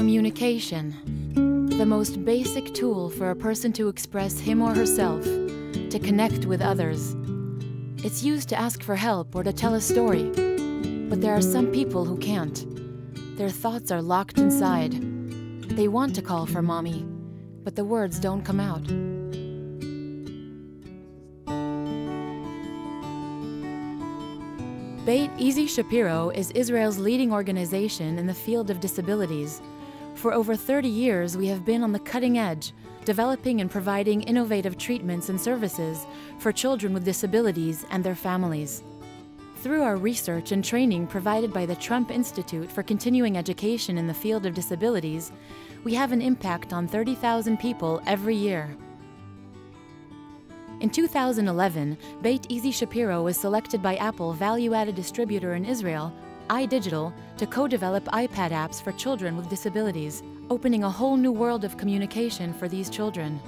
Communication. The most basic tool for a person to express him or herself, to connect with others. It's used to ask for help or to tell a story. But there are some people who can't. Their thoughts are locked inside. They want to call for mommy, but the words don't come out. Beit Issie Shapiro is Israel's leading organization in the field of disabilities. For over 30 years, we have been on the cutting edge, developing and providing innovative treatments and services for children with disabilities and their families. Through our research and training provided by the Trump Institute for Continuing Education in the field of disabilities, we have an impact on 30,000 people every year. In 2011, Beit Issie Shapiro was selected by Apple value-added distributor in Israel, iDigital, to co-develop iPad apps for children with disabilities, opening a whole new world of communication for these children.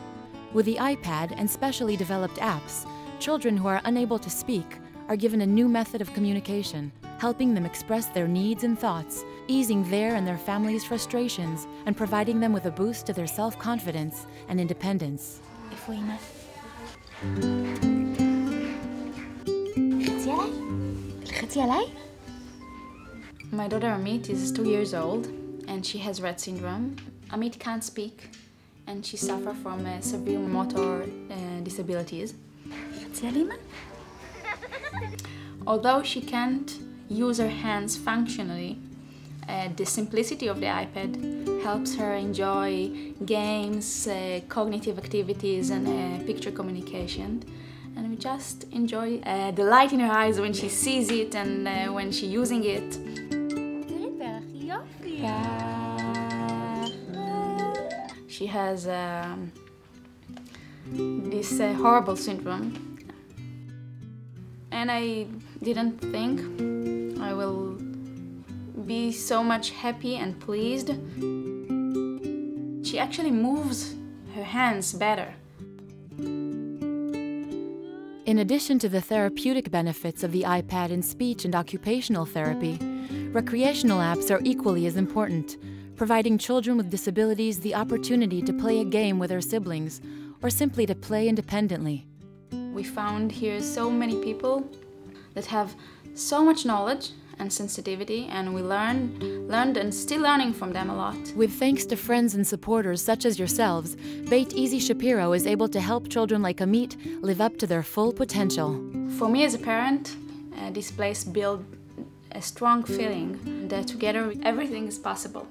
With the iPad and specially developed apps, children who are unable to speak are given a new method of communication, helping them express their needs and thoughts, easing their and their families' frustrations, and providing them with a boost to their self-confidence and independence. My daughter Amit is two years old and she has Rett syndrome. Amit can't speak and she suffers from uh, severe motor uh, disabilities. Although she can't use her hands functionally, uh, the simplicity of the iPad helps her enjoy games, uh, cognitive activities, and uh, picture communication. And we just enjoy uh, the light in her eyes when she sees it and uh, when she's using it. She has um, this uh, horrible syndrome, and I didn't think I will be so much happy and pleased. She actually moves her hands better. In addition to the therapeutic benefits of the iPad in speech and occupational therapy, recreational apps are equally as important, providing children with disabilities the opportunity to play a game with their siblings or simply to play independently. We found here so many people that have so much knowledge and sensitivity and we learned learned and still learning from them a lot. With thanks to friends and supporters such as yourselves, Beit Issie Shapiro is able to help children like Amit live up to their full potential. For me as a parent, uh, this place built a strong feeling that together everything is possible.